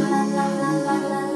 la la la la la